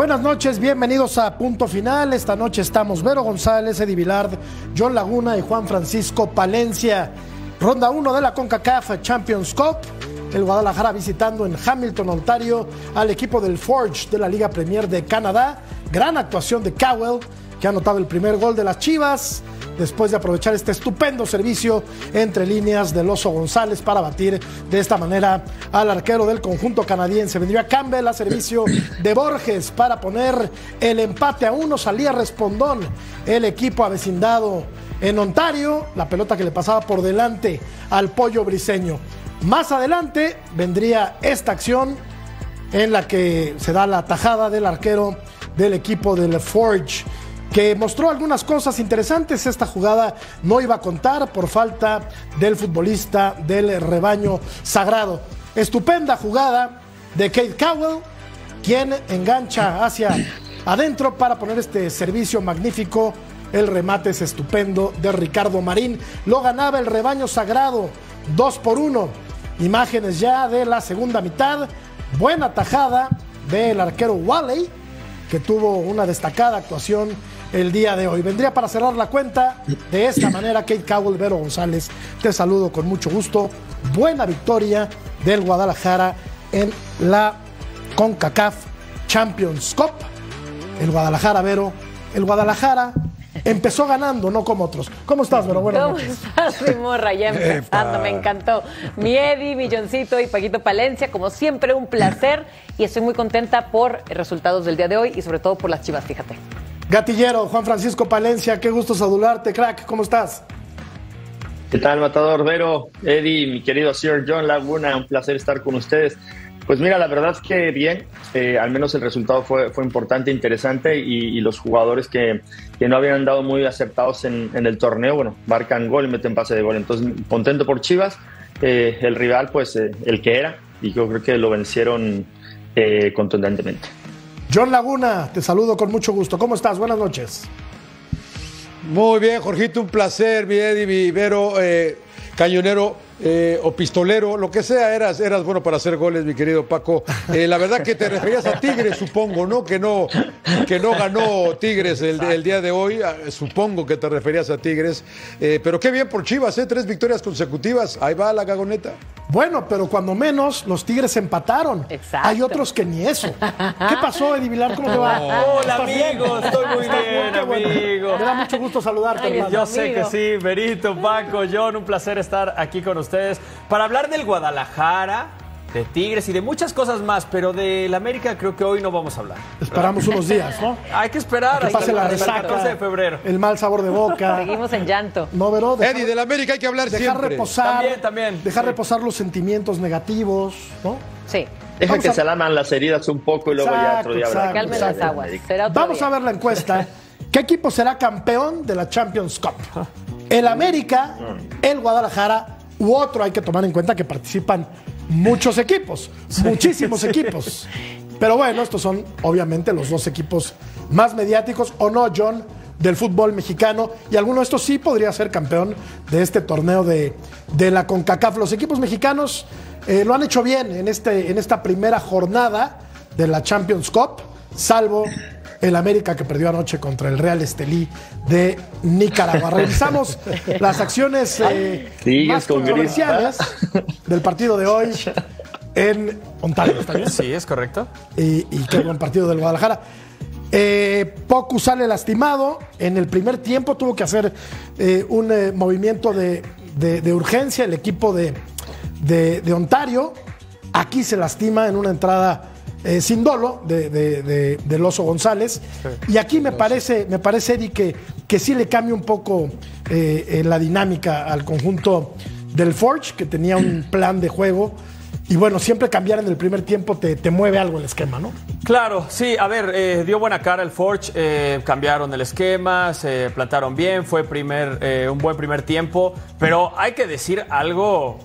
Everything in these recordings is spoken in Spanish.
Buenas noches, bienvenidos a Punto Final. Esta noche estamos Vero González, Eddie Vilard, John Laguna y Juan Francisco Palencia. Ronda 1 de la CONCACAF Champions Cup. El Guadalajara visitando en Hamilton, Ontario, al equipo del Forge de la Liga Premier de Canadá. Gran actuación de Cowell, que ha anotado el primer gol de las Chivas después de aprovechar este estupendo servicio entre líneas del Oso González para batir de esta manera al arquero del conjunto canadiense. Vendría Campbell a servicio de Borges para poner el empate a uno. Salía respondón el equipo avecindado en Ontario. La pelota que le pasaba por delante al pollo briseño. Más adelante vendría esta acción en la que se da la tajada del arquero del equipo del Forge que mostró algunas cosas interesantes. Esta jugada no iba a contar por falta del futbolista del rebaño sagrado. Estupenda jugada de Kate Cowell, quien engancha hacia adentro para poner este servicio magnífico. El remate es estupendo de Ricardo Marín. Lo ganaba el rebaño sagrado, 2 por 1. Imágenes ya de la segunda mitad. Buena tajada del arquero Wally, que tuvo una destacada actuación el día de hoy. Vendría para cerrar la cuenta de esta manera Kate Cowell, Vero González. Te saludo con mucho gusto. Buena victoria del Guadalajara en la CONCACAF Champions Cup. El Guadalajara, Vero. El Guadalajara empezó ganando, no como otros. ¿Cómo estás, Vero? Buenas ¿Cómo noches. estás, mi morra? Ya empezando, me encantó. Mi Eddie, Milloncito y Paquito Palencia, como siempre, un placer. Y estoy muy contenta por resultados del día de hoy y sobre todo por las chivas, fíjate. Gatillero, Juan Francisco Palencia, qué gusto saludarte, crack. ¿Cómo estás? ¿Qué tal, Matador Vero, Eddie, mi querido Sir John Laguna? Un placer estar con ustedes. Pues mira, la verdad es que bien, eh, al menos el resultado fue, importante, interesante y, los jugadores que, no habían andado muy aceptados en, el torneo, bueno, marcan gol y meten pase de gol. Entonces, contento por Chivas, eh, el rival, pues eh, el que era, y yo creo que lo vencieron contundentemente. John Laguna, te saludo con mucho gusto. ¿Cómo estás? Buenas noches. Muy bien, Jorgito, un placer, mi Eddie, mi Vero, eh, cañonero eh, o pistolero, lo que sea, eras, bueno para hacer goles, mi querido Paco. Eh, la verdad que te referías a Tigres, supongo, ¿no? Que no, que no ganó Tigres el, el día de hoy, supongo que te referías a Tigres. Pero qué bien por Chivas, ¿eh? Tres victorias consecutivas, ahí va la gagoneta. Bueno, pero cuando menos los Tigres empataron. Exacto. Hay otros que ni eso. ¿Qué pasó, Eddie Vilar? ¿Cómo te va? Hola, amigo. Estoy muy bien, Qué bueno. amigo. Me da mucho gusto saludarte, Ay, hermano. Yo sé que sí, Berito, Paco, John, un placer estar aquí con ustedes para hablar del Guadalajara, de Tigres y de muchas cosas más, pero del América creo que hoy no vamos a hablar. Esperamos unos días, ¿no? Hay que esperar Que hasta pase el, la el resaca. 14 de febrero. El mal sabor de boca. Seguimos en llanto. No, Vero, dejar, Eddie, del América hay que hablar dejar siempre. reposar. También, también, Dejar sí. reposar los sentimientos negativos, ¿no? Sí. Deja Vamos que a- se laman las heridas un poco y luego ya otro día exacto. Calmen exacto. las aguas. Será otro Vamos día. a ver la encuesta. ¿Qué equipo será campeón de la Champions Cup? ¿El América, el Guadalajara u otro? Hay que tomar en cuenta que participan muchos equipos, muchísimos equipos. Pero bueno, estos son obviamente los dos equipos más mediáticos, ¿o no, John? Del fútbol mexicano y alguno de estos sí podría ser campeón de este torneo de, de la CONCACAF. Los equipos mexicanos eh, lo han hecho bien en, este, en esta primera jornada de la Champions Cup, salvo el América que perdió anoche contra el Real Estelí de Nicaragua. Revisamos las acciones eh, más con controversiales del partido de hoy en Ontario. ¿está bien? Sí, es correcto. y, y qué buen partido del Guadalajara. Eh, Pocu sale lastimado. En el primer tiempo tuvo que hacer eh, un eh, movimiento de, de- de urgencia el equipo de, de- de Ontario. Aquí se lastima en una entrada eh, sin dolo de, de- de- del Oso González. Y aquí me parece, me parece, Eddie, que, que sí le cambia un poco eh, eh, la dinámica al conjunto del Forge, que tenía un plan de juego. Y bueno, siempre cambiar en el primer tiempo te, te mueve algo el esquema, ¿no? Claro, sí, a ver, eh, dio buena cara el Forge, eh, cambiaron el esquema, se plantaron bien, fue primer, eh, un buen primer tiempo, pero hay que decir algo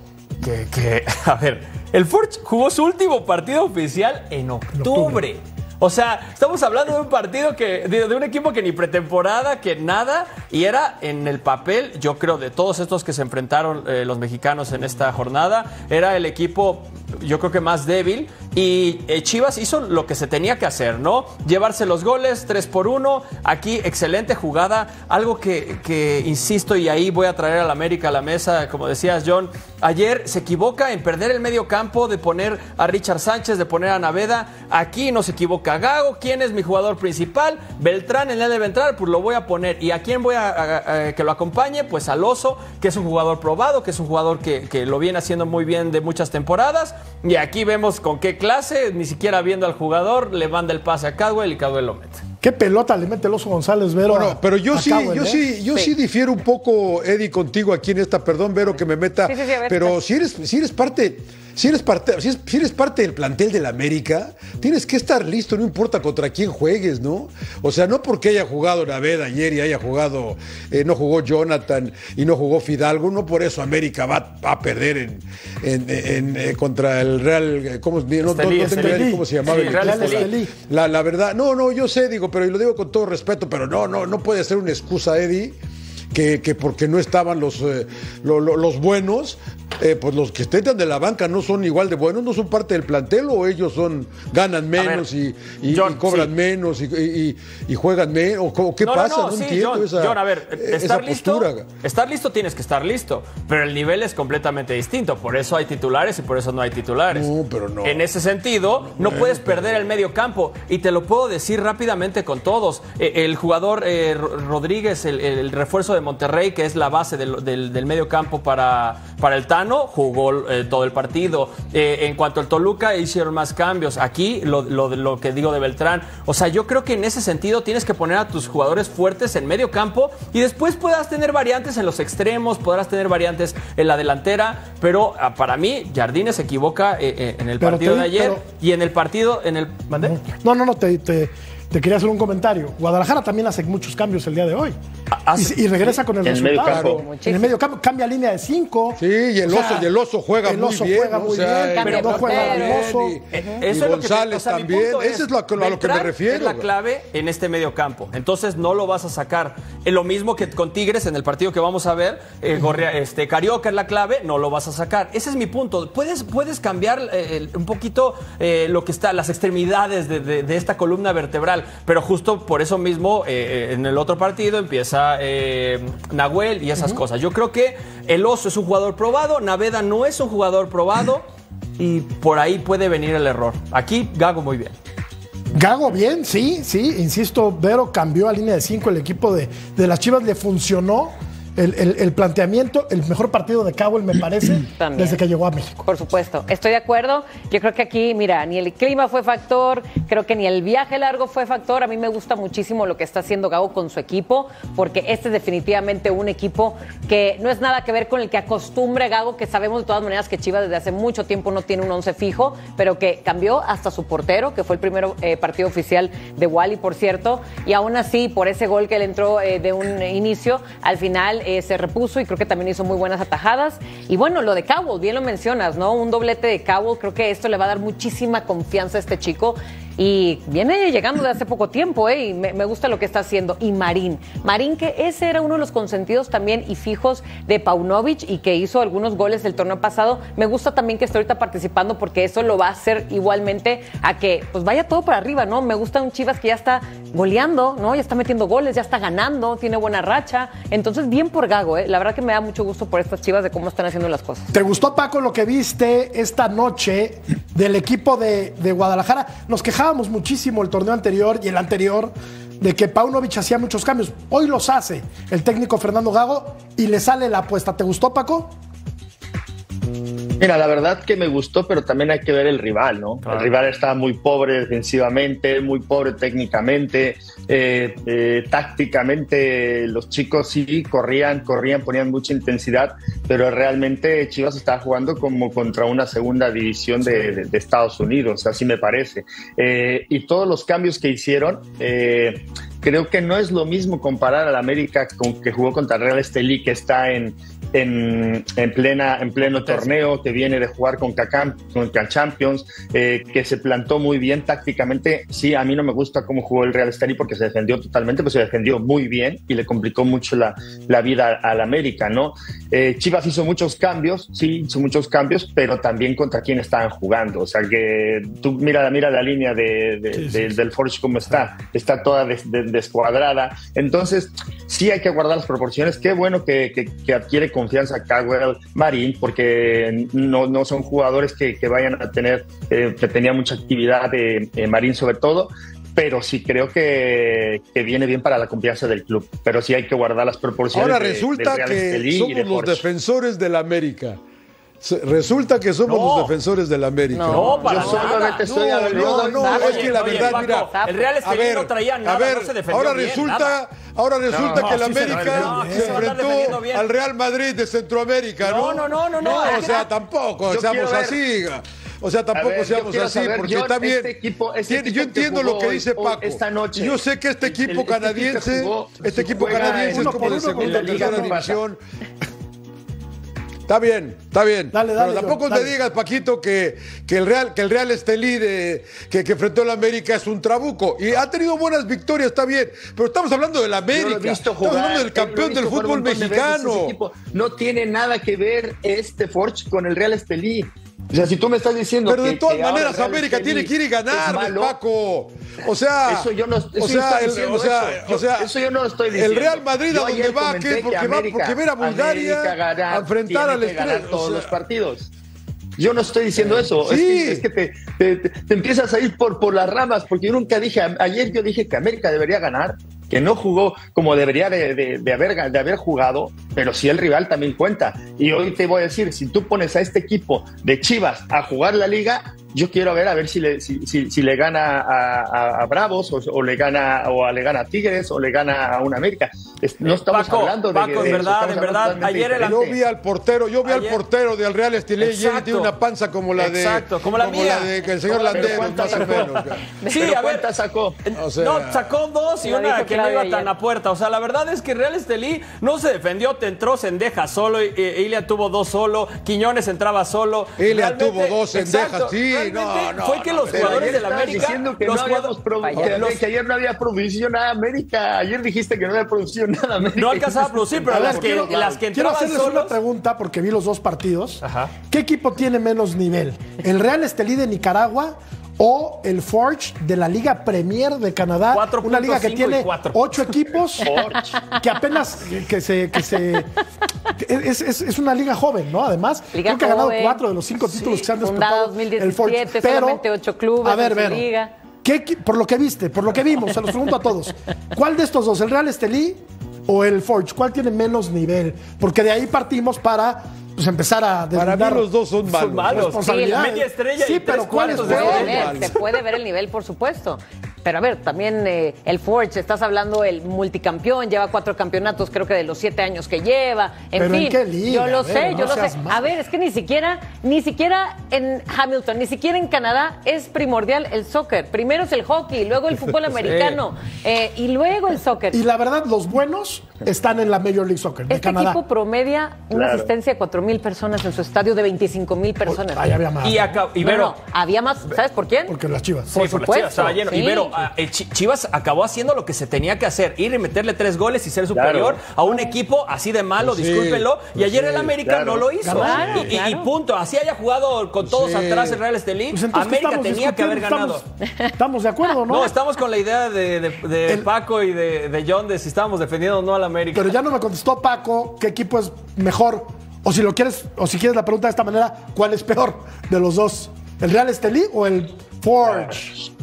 que, que, a ver, el Forge jugó su último partido oficial en octubre. O sea, estamos hablando de un partido que, de, de un equipo que ni pretemporada, que nada, y era en el papel, yo creo, de todos estos que se enfrentaron eh, los mexicanos en esta jornada, era el equipo yo creo que más débil. Y eh, Chivas hizo lo que se tenía que hacer, ¿no? Llevarse los goles, 3 por 1. Aquí, excelente jugada. Algo que, que, insisto, y ahí voy a traer a la América a la mesa, como decías, John. Ayer se equivoca en perder el medio campo, de poner a Richard Sánchez, de poner a Naveda. Aquí no se equivoca Gago. ¿Quién es mi jugador principal? Beltrán, en el debe entrar, pues lo voy a poner. ¿Y a quién voy a, que lo acompañe? Pues al Oso, que es un jugador probado, que es un jugador que, que lo viene haciendo muy bien de muchas temporadas. Y aquí vemos con qué clase, ni siquiera viendo al jugador, le manda el pase a Cadwell y Cadwell lo mete. ¿Qué pelota le mete el oso González, Vero? Bueno, pero yo sí, yo ¿eh? sí, yo sí. difiero un poco, Eddie, contigo aquí en esta, perdón, Vero, que me meta. pero si eres, si eres parte si eres, parte, si, eres parte del plantel del América, tienes que estar listo, no importa contra quién juegues, ¿no? O sea, no porque haya jugado Naveda ayer y haya jugado, eh, no jugó Jonathan y no jugó Fidalgo, no por eso América va, a perder en, en, eh, contra el Real, eh, ¿cómo, no, cómo se llamaba? el la, la verdad, no, no, yo sé, digo, pero y lo digo con todo respeto, pero no, no, no puede ser una excusa, Eddie que, porque no estaban los, eh, los buenos, eh, pues los que estén de la banca no son igual de buenos, no son parte del plantel o ellos son ganan menos y, cobran menos y, juegan menos. ¿O qué pasa? No, entiendo esa, a ver, estar listo, estar listo tienes que estar listo, pero el nivel es completamente distinto. Por eso hay titulares y por eso no hay titulares. No, pero no. En ese sentido, no puedes perder el medio campo. Y te lo puedo decir rápidamente con todos. Eh, el jugador Rodríguez, el, el refuerzo de Monterrey, que es la base del, del, medio campo para, para el Tano, jugó eh, todo el partido. Eh, en cuanto al Toluca, hicieron más cambios. Aquí, lo, lo, lo, que digo de Beltrán. O sea, yo creo que en ese sentido tienes que poner a tus jugadores fuertes en medio campo y después puedas tener variantes en los extremos, podrás tener variantes en la delantera. Pero ah, para mí, Jardines se equivoca eh, en el partido de ayer y en el partido. En el, No, no, no, te, te te quería hacer un comentario. Guadalajara también hace muchos cambios el día de hoy. Y, regresa con el resultado. en el medio campo cambia línea de cinco. Sí, y el, oso, y el oso juega el oso muy bien. Juega muy bien, pero no juega el oso. Y, González también. Eso es, lo, a lo que me refiero. Es la clave en este medio campo. Entonces no lo vas a sacar. Es lo mismo que con Tigres en el partido que vamos a ver. Eh, este, Carioca es la clave, no lo vas a sacar. Ese es mi punto. Puedes, puedes cambiar eh, un poquito eh, lo que está, las extremidades de esta columna vertebral pero justo por eso mismo eh, eh, en el otro partido empieza eh, Nahuel y esas cosas. Yo creo que el Oso es un jugador probado, Naveda no es un jugador probado y por ahí puede venir el error. Aquí Gago muy bien. Gago bien, sí, sí, insisto, Vero cambió a línea de 5, el equipo de, de las Chivas le funcionó el, planteamiento, el mejor partido de Cabo, me parece, desde que llegó a México. Por supuesto, estoy de acuerdo. Yo creo que aquí, mira, ni el clima fue factor, creo que ni el viaje largo fue factor. A mí me gusta muchísimo lo que está haciendo Gago con su equipo, porque este es definitivamente un equipo que no es nada que ver con el que acostumbre Gago, que sabemos de todas maneras que Chivas desde hace mucho tiempo no tiene un once fijo, pero que cambió hasta su portero, que fue el primer eh, partido oficial de Wally, por cierto, y aún así, por ese gol que le entró eh, de un inicio, al final eh, se repuso y creo que también hizo muy buenas atajadas. Y bueno, lo de Cowell, bien lo mencionas, ¿no? Un doblete de Cowell, creo que esto le va a dar muchísima confianza a este chico y viene llegando de hace poco tiempo, ¿eh? Y me, gusta lo que está haciendo. Y Marín. Marín, que ese era uno de los consentidos también y fijos de Paunovic y que hizo algunos goles el torneo pasado. Me gusta también que esté ahorita participando porque eso lo va a hacer igualmente a que pues vaya todo para arriba, ¿no? Me gusta un Chivas que ya está goleando, ¿no? Ya está metiendo goles, ya está ganando, tiene buena racha. Entonces, bien por Gago, ¿eh? La verdad que me da mucho gusto por estas Chivas de cómo están haciendo las cosas. ¿Te gustó, Paco, lo que viste esta noche del equipo de, de Guadalajara? Nos quejamos muchísimo el torneo anterior y el anterior de que Paunovic hacía muchos cambios. Hoy los hace el técnico Fernando Gago y le sale la apuesta. ¿Te gustó, Paco? Mira, la verdad que me gustó, pero también hay que ver el rival, ¿no? El rival estaba muy pobre defensivamente, muy pobre técnicamente, eh, eh, tácticamente los chicos sí corrían, corrían, ponían mucha intensidad, pero realmente Chivas estaba jugando como contra una segunda división de, Estados Unidos, así me parece. Eh, y todos los cambios que hicieron creo que no es lo mismo comparar al América con que jugó contra Real Estelí, que está en, en, en, plena, en pleno torneo, que viene de jugar con Cacam, con Champions, eh, que se plantó muy bien tácticamente. Sí, a mí no me gusta cómo jugó el Real Estelí porque se defendió totalmente, pero se defendió muy bien y le complicó mucho la, la vida al América, ¿no? Eh, Chivas hizo muchos cambios, sí, hizo muchos cambios, pero también contra quién estaban jugando. O sea que tú mira, mira la línea de, de, Sí, sí, de- sí. del Forge cómo está, está toda des- des- descuadrada. Entonces, sí hay que guardar las proporciones. Qué bueno que, que- que adquiere confianza Cowell Marín, porque no, no son jugadores que, que vayan a tener, eh, que tenía mucha actividad de Marín sobre todo. Pero sí creo que, que viene bien para la confianza del club. Pero sí hay que guardar las proporciones. Ahora de- resulta de que somos los defensores del América. Resulta que somos No. los defensores del América. No, para Yo solamente estoy No, no, no, es que la oye, verdad, Paco, mira, el Real Estelí ver, no traía nada, a ver, no se defendió ahora bien, resulta, nada. ahora resulta No, que el América se enfrentó al Real Madrid de Centroamérica, ¿no? No, no, no, no, no. o sea, tampoco, Yo seamos así. O sea, tampoco ver, yo seamos así, saber, porque está bien. este equipo- este Tiene- equipo yo que entiendo lo que dice hoy- Paco. esta noche. Yo sé que este equipo el- canadiense, equipo que jugó, este equipo canadiense es como de segunda o tercera división. Está bien, está bien. Dale, dale, Pero tampoco John, dale. digas, Paquito, que, que el Real, que el Real Estelí de, que, que enfrentó al América es un trabuco. Y ha tenido buenas victorias, está bien. Pero estamos hablando del Yo América. lo he visto estamos hablando del he campeón del fútbol de mexicano. equipo. No tiene nada que ver este Forge con el Real Estelí. O sea, si tú me estás diciendo Pero que- de todas que maneras el América tiene que ir y ganar, Paco. O sea, Eso yo no, eso o sea, el, o sea, eso. Yo- o sea, eso yo no lo estoy El diciendo. Real Madrid Yo a donde va, que porque, va, porque ver a Bulgaria a enfrentar al estrella. todos o sea, los partidos. Yo no estoy diciendo eso. Es Sí. que, es que te, te- te- te empiezas a ir por, por las ramas, porque yo nunca dije, ayer yo dije que América debería ganar, que no jugó como debería de, haber, de haber jugado, pero sí el rival también cuenta. Y hoy te voy a decir, si tú pones a este equipo de Chivas a jugar la liga, yo quiero ver a ver si le, si, si- si le gana a, a- a Bravos o, o le gana o a- le gana a Tigres o le gana a un América. No estamos Paco, hablando de, Paco, de en verdad, en verdad, ayer el-. Yo vi al portero, yo vi Ayer- al portero de al Real Estelí y tiene una panza como la de Exacto, como la mía. de que el señor Como la- ¿cuántas más o sacó? menos. Sí, ¿Pero a ver. cuántas sacó? O sea- no, sacó dos y una que no iba tan a puerta. O sea, la verdad es que Real Estelí no se defendió, te entró Sendeja solo, Ilia tuvo dos solo, Quiñones entraba solo. Ilia tuvo dos Sendejas, Exacto, sí, realmente no, no, Fue que no, los jugadores ayer del América. diciendo que los no, habíamos que, los- que ayer no había producido nada América. Ayer dijiste que no había producido nada América. No alcanzaba a producir, pero las que, quiero- las que Quiero hacerles una solos. pregunta porque vi los dos partidos. Ajá. ¿Qué equipo tiene menos nivel? ¿El Real Estelí de Nicaragua o el Forge de la Liga Premier de Canadá? 4.5 una liga que tiene ocho equipos que apenas que se que se es, es- es una liga joven, ¿no? Además, Liga creo que ha ganado joven. cuatro de los cinco títulos que se han disputado el Forge. 2017, solamente ocho clubes a ver, Vero, liga. ¿qué por lo que viste, por lo que vimos, se los pregunto a todos. ¿Cuál de estos dos, el Real Estelí o el Forge? ¿Cuál tiene menos nivel? Porque de ahí partimos para pues, empezar a Para mí los dos son malos. Son malos. Sí, media estrella Sí, y pero ¿cuál cuartos Se de puede, ver, se puede ver el nivel, por supuesto. Pero a ver, también eh, el Forge, estás hablando el multicampeón, lleva cuatro campeonatos, creo que de los siete años que lleva. En ¿Pero en fin, qué liga? yo lo ver, sé, no yo lo sé. A ver, es que ni siquiera, ni siquiera en Hamilton, ni siquiera en Canadá es primordial el soccer. Primero es el hockey, luego el fútbol americano eh, y luego el soccer. Y la verdad, los buenos están en la Major League Soccer de Este Canadá. equipo promedia una Claro. asistencia de cuatro mil personas en su estadio de 25 mil personas. Ahí había más. Y, acá, No, Vero, no, había más, ¿sabes por quién? Porque las chivas. Sí, Por supuesto, Chivas estaba lleno. sí. Y Vero, ah, Chivas acabó haciendo lo que se tenía que hacer, ir y meterle tres goles y ser superior a un equipo así de malo, Pues sí, discúlpenlo. y pues ayer sí, el América claro. no lo hizo. Claro, y, y- punto. Así haya jugado con todos Sí. atrás el Real Estelí, Pues entonces, ¿qué América tenía que haber ganado. Estamos, estamos de acuerdo, ¿no? No, estamos con la idea de, de- de El- Paco y de, de John de si estábamos defendiendo o no América. Pero ya no me contestó Paco qué equipo es mejor. O si lo quieres, o si quieres la pregunta de esta manera, ¿cuál es peor de los dos? ¿El Real Estelí o el Forge?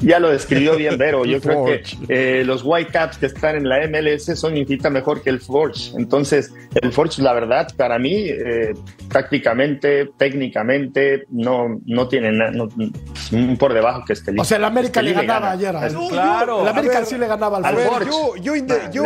Ya lo describió bien Vero. Yo creo que eh, los Whitecaps que están en la MLS son infinita mejor que el Forge. Entonces, el Forge, la verdad, para mí, eh, tácticamente, técnicamente, no, no tiene nada, no- un por debajo que este O sea, el América le ganaba gana. ayer. a- Es- claro. El América ver, sí le ganaba al A ver, Forge. yo, yo, inde- Ah, yo,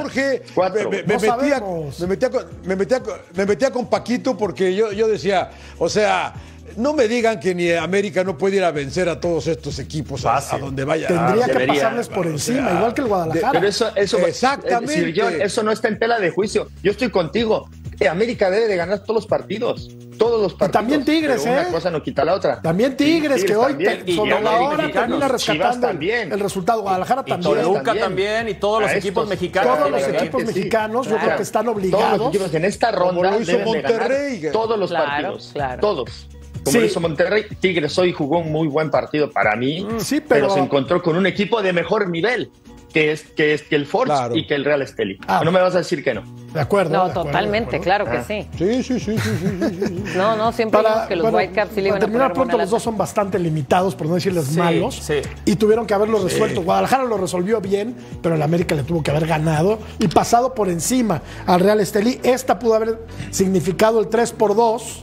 Jorge, cuatro. me, me- No me metía, me, metía con, me, metía con, me metía con Paquito porque yo, yo decía, o sea, no me digan que ni América no puede ir a vencer a todos estos equipos a, donde vaya. Tendría Ah, que debería. pasarles por encima, igual que el Guadalajara. Pero eso, eso, Exactamente. eh, Sir John, eso no está en tela de juicio. Yo estoy contigo. Eh, América debe de ganar todos los partidos. Todos los partidos. también Tigres, pero ¿eh? Una cosa no quita la otra. También Tigres, Sí, que hoy también. te- Y sobre la hora termina rescatando el, también. el resultado. Guadalajara Y también. Toluca también, y todos los equipos estos- mexicanos. Todos los equipos sí. mexicanos, yo creo que están Todos obligados. los equipos en esta ronda lo hizo deben de Monterrey. ganar todos los Claro, partidos. claro. Todos. Como Sí. lo hizo Monterrey, Tigres hoy jugó un muy buen partido para mí, Mm, sí, pero... pero- se encontró con un equipo de mejor nivel, que es que, es que el Force Claro. y que el Real Esteli. Ah. no me vas a decir que no. De acuerdo. No, de acuerdo, totalmente, claro Ah. que sí. Sí, sí, sí, sí, sí, sí, sí. No, no, siempre Para, que los bueno, Whitecaps sí le iban a terminar poner pronto, los dos son bastante limitados, por no decirles Sí, malos. sí. Y tuvieron que haberlo resuelto. Guadalajara lo resolvió bien, pero el América le tuvo que haber ganado y pasado por encima al Real Estelí. Esta pudo haber significado el 3 por 2,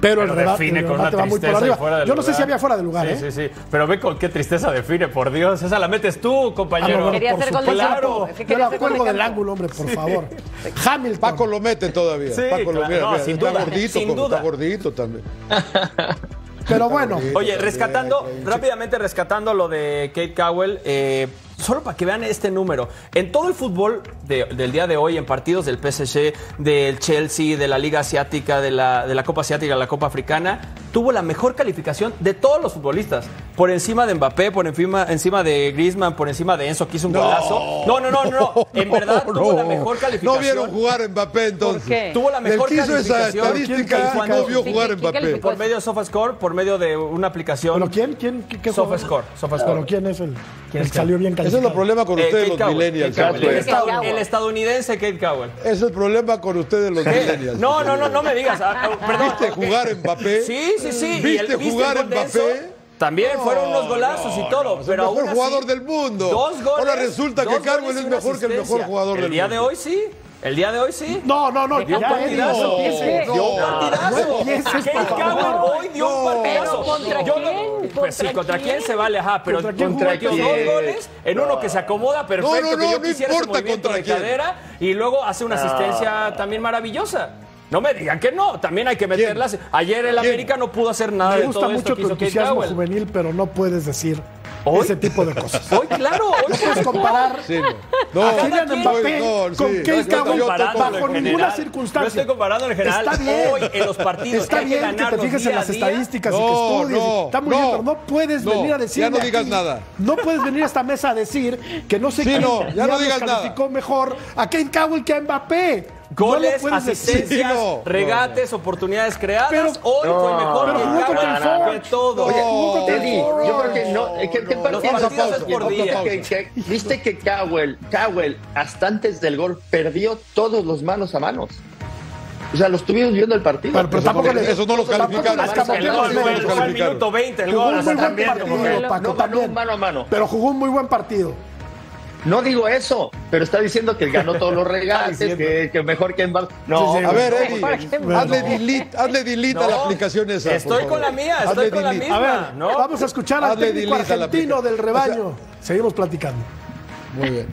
pero, el Pero rebate, define el con una va muy por tristeza y arriba. fuera de Yo no sé si había fuera de lugar, Sí, ¿eh? sí, sí. Pero ve con qué tristeza define, por Dios. Esa la metes tú, Ah, no, compañero. bueno, Quería por hacer gol. Es que Yo la cuelgo del ángulo, hombre, por favor. Hamilton. Paco lo mete todavía. Sí, Paco lo claro. No, mira, sin está duda, gordito, sin duda. está gordito también. Pero bueno, Oye, rescatando, rápidamente rescatando lo de Kate Cowell, eh, solo para que vean este número. En todo el fútbol de- del día de hoy, en partidos del PSG, del Chelsea, de la Liga Asiática, de la, de la Copa Asiática, la Copa Africana, tuvo la mejor calificación de todos los futbolistas. Por encima de Mbappé, por encima, encima de Griezmann, por encima de Enzo, que hizo un golazo. No, no, no, no. no. En verdad tuvo la mejor calificación. No vieron jugar a Mbappé entonces. ¿Por qué? Tuvo la mejor El hizo esa calificación. estadística ¿Quién no vio jugar a ¿quién Mbappé. Por medio de SofaScore, por medio de una aplicación. ¿pero quién? ¿Quién? ¿Qué, qué? SofaScore, SofaScore. ¿Pero quién es el, ¿Quién el salió bien Ese es el problema con Eh, ustedes Kate los millennials. El, el estadounidense Kate Cowell. Es el problema con ustedes los millennials. No, no, no, no me digas. Ah, Perdón. ¿Viste jugar a Mbappé? Sí, sí, sí. ¿Viste el- jugar el? Mbappé? También No, fueron unos golazos no, y todo. no, el mejor aún así, jugador del mundo. Dos goles. Ahora resulta que y es mejor que el mejor jugador El del día mundo. de hoy sí. El día de hoy sí. No, no, no. Dio un ya, partidazo. No. Dio un no, partidazo. no hoy dio un No. partidazo. Pero ¿contra Yo quién? Pues ¿Contra sí, ¿contra quién quién? se vale? Ajá, pero ¿Contra quién dos goles en uno que se acomoda perfecto, No, no, que yo no, no quisiera ese importa movimiento contra de quién. cadera y luego hace una asistencia también maravillosa. No me digan que no, también hay que meterlas. Ayer el ¿Quién? América no pudo hacer nada Me de gusta todo mucho esto que tu hizo Kate entusiasmo juvenil, pero no puedes decir ¿Hoy? ese tipo de cosas. Hoy, claro, hoy No puedes comparar Sí, no. No, a Kylian Mbappé no, con sí, estoy comparando bajo ninguna general. circunstancia. No estoy comparando en general. Está bien. Hoy, en los partidos Está que hay que bien que, te fijes en las estadísticas y No, que estudies. no, está muy no. bien, pero no puedes No, venir a ya decir. no digas nada. No puedes venir a esta mesa a decir que no sé Sí, quién no, ya no digas nada. mejor a Kate Cowell que a Mbappé. Goles, no lo decir. asistencias, no, regates, oportunidades creadas. Pero- hoy fue mejor pero que jugó contra el que todo. Oye, jugó contra el yo creo que no. eh, ¿Qué, qué partido los es partidos ese? es por Viste día. que- que- Viste que Cowell, Cowell, hasta antes del gol, perdió todos los manos a manos. O sea, lo estuvimos viendo el partido. Pero, pero Eso tampoco no- le- eso no El güey, fue al calificaron. minuto 20 el Jugó gol. un o sea, muy buen partido, como que- Paco, no ganó también. un mano a mano. Pero jugó un muy buen partido. No digo eso, pero está diciendo que ganó todos los regates, que, que mejor que Mbappé. No, Sí, sí. A ver, Eddie, Mbappé. hazle delete, hazle delete a la No, aplicación esa. Estoy con la mía, Hazle estoy con la delete. A misma. ver, ¿no? vamos a escuchar al Hazle técnico argentino del rebaño. Seguimos platicando. Muy bien.